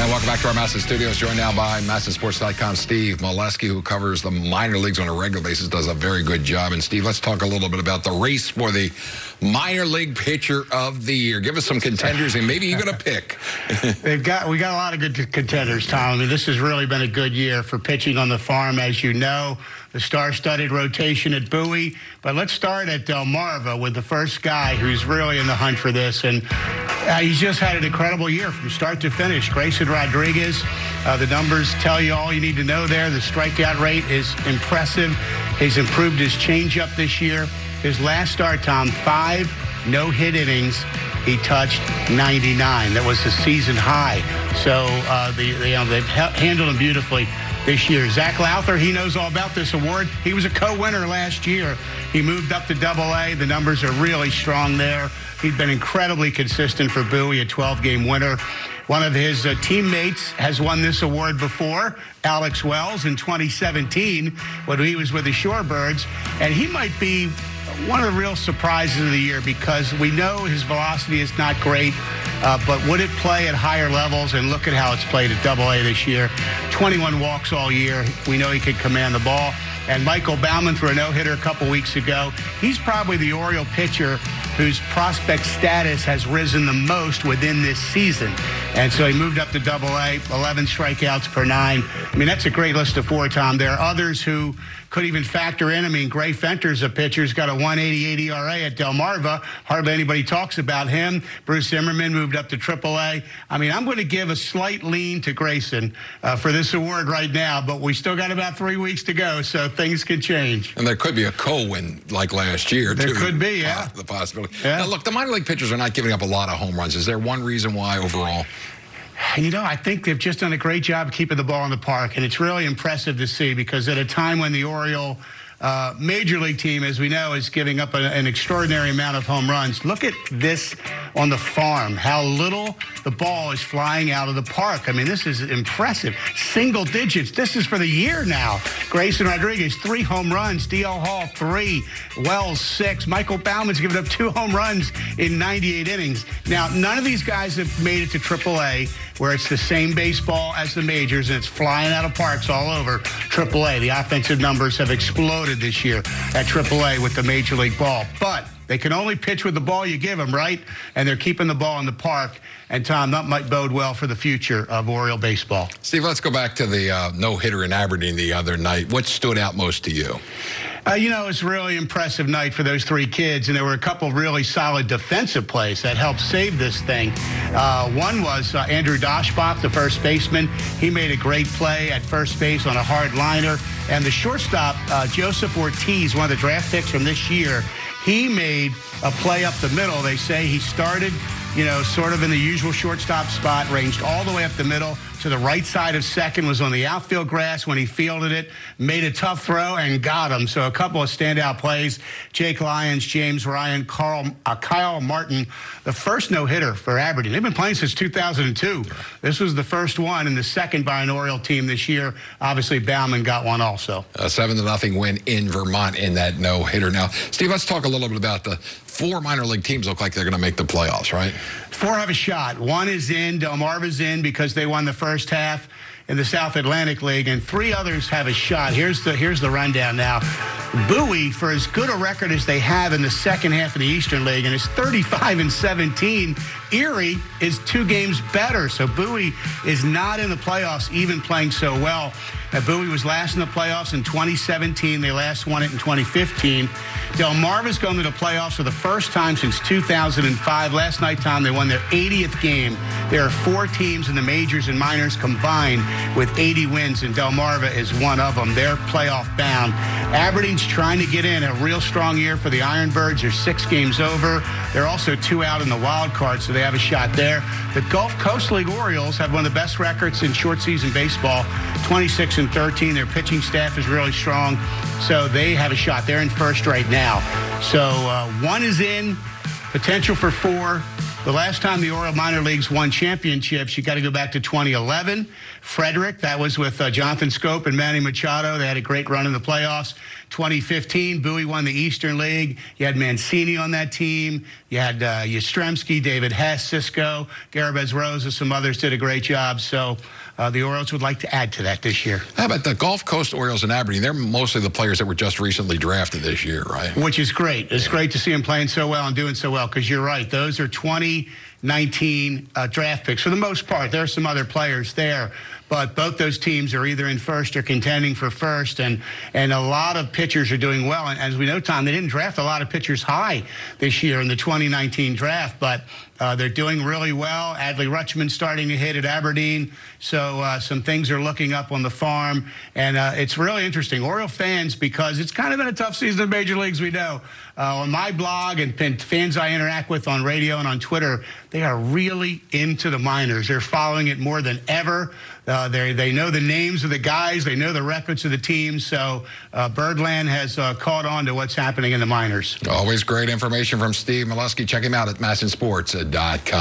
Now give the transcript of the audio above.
And welcome back to our MASN Studios. Joined now by MASNsports.com Steve Melewski, who covers the minor leagues on a regular basis, does a very good job. And Steve, let's talk a little bit about the race for the minor league pitcher of the year. Give us some contenders and maybe even a pick. They've got we got a lot of good contenders, Tom. I mean, this has really been a good year for pitching on the farm, as you know. The star-studded rotation at Bowie, but let's start at Delmarva with the first guy who's really in the hunt for this, and uh, he's just had an incredible year from start to finish. Grayson Rodriguez, uh, the numbers tell you all you need to know there. The strikeout rate is impressive. He's improved his changeup this year. His last start, Tom, five no-hit innings. He touched 99. That was the season high. So uh, the, know, they've handled him beautifully this year. Zac Lowther, he knows all about this award. He was a co-winner last year. He moved up to Double A. The numbers are really strong there. He's been incredibly consistent for Bowie, a 12-game winner. One of his uh, teammates has won this award before, Alex Wells, in 2017 when he was with the Shorebirds. And he might be one of the real surprises of the year because we know his velocity is not great, uh, but would it play at higher levels? And look at how it's played at Double A this year. 21 walks all year. We know he can command the ball. And Michael Baumann threw a no-hitter a couple weeks ago. He's probably the Oriole pitcher whose prospect status has risen the most within this season. And so he moved up to double A, 11 strikeouts per nine. I mean, that's a great list of four, Tom. There are others who could even factor in. I mean, Gray Fenter's a pitcher. He's got a 188 ERA at Delmarva. Hardly anybody talks about him. Bruce Zimmermann moved up to AAA. I mean, I'm going to give a slight lean to Grayson uh, for this award right now, but we still got about three weeks to go, so things could change. And there could be a co-win like last year, there too. There could be, yeah. Uh, the possibility. Yeah. Now, look, the minor league pitchers are not giving up a lot of home runs. Is there one reason why overall? You know, I think they've just done a great job keeping the ball in the park, and it's really impressive to see because at a time when the Oriole uh, major league team, as we know, is giving up an extraordinary amount of home runs. Look at this on the farm, how little the ball is flying out of the park. I mean, this is impressive. Single digits. This is for the year now. Grayson Rodriguez, three home runs. DL Hall, three. Wells, six. Michael Baumann's given up two home runs in 98 innings. Now, none of these guys have made it to AAA, where it's the same baseball as the majors, and it's flying out of parks all over AAA. The offensive numbers have exploded this year at AAA with the Major League ball. But they can only pitch with the ball you give them, right? And they're keeping the ball in the park. And, Tom, that might bode well for the future of Oriole baseball. Steve, let's go back to the uh, no-hitter in Aberdeen the other night. What stood out most to you? Uh, you know, it's a really impressive night for those three kids, and there were a couple really solid defensive plays that helped save this thing. Uh, one was uh, Andrew Daschbach, the first baseman. He made a great play at first base on a hard liner. And the shortstop, uh, Joseph Ortiz, one of the draft picks from this year, he made a play up the middle. They say he started, you know, sort of in the usual shortstop spot, ranged all the way up the middle, to the right side of second, was on the outfield grass when he fielded it, made a tough throw, and got him. So a couple of standout plays. Jake Lyons, James Ryan, Carl, uh, Kyle Martin, the first no-hitter for Aberdeen. They've been playing since 2002. This was the first one and the second by an Oriole team this year. Obviously, Baumann got one also. A 7 to nothing win in Vermont in that no-hitter. Now, Steve, let's talk a little bit about the four minor league teams look like they're going to make the playoffs, right? Four have a shot. One is in. Delmarva's in because they won the first half in the South Atlantic League, and three others have a shot. Here's the here's the rundown now. Bowie, for as good a record as they have in the second half of the Eastern League, and it's 35 and 17. Erie is two games better, so Bowie is not in the playoffs, even playing so well. Uh, Bowie was last in the playoffs in 2017. They last won it in 2015. Delmarva's going to the playoffs for the first time since 2005. Last night, Tom, they won their 80th game. There are four teams in the majors and minors combined with 80 wins, and Delmarva is one of them. They're playoff bound. Aberdeen's trying to get in a real strong year for the Ironbirds. They're six games over. They're also two out in the wild card, so they have a shot there. The Gulf Coast League Orioles have one of the best records in short season baseball, 26 and 13. Their pitching staff is really strong, so they have a shot. They're in first right now. So uh, one is in, potential for four. The last time the Oriole minor leagues won championships, you got to go back to 2011. Frederick, that was with uh, Jonathan Schoop and Manny Machado. They had a great run in the playoffs. 2015, Bowie won the Eastern League. You had Mancini on that team. You had uh, Yastrzemski, David Hess, Sisco, Garabez Rosa, some others did a great job. So uh, the Orioles would like to add to that this year. How about the Gulf Coast Orioles in Aberdeen? They're mostly the players that were just recently drafted this year, right? Which is great. It's great to see them playing so well and doing so well because you're right. Those are me 2019 uh, draft picks for the most part. There are some other players there, but both those teams are either in first or contending for first, and and a lot of pitchers are doing well. And as we know, Tom, they didn't draft a lot of pitchers high this year in the 2019 draft, but uh, they're doing really well. Adley Rutschman starting to hit at Aberdeen, so uh, some things are looking up on the farm, and uh, it's really interesting. Oriole fans, because it's kind of been a tough season in major leagues, we know. Uh, on my blog and fans I interact with on radio and on Twitter, they are really into the minors. They're following it more than ever. Uh, they they know the names of the guys. They know the records of the teams. So uh, Birdland has uh, caught on to what's happening in the minors. Always great information from Steve Melewski. Check him out at masnsports.com.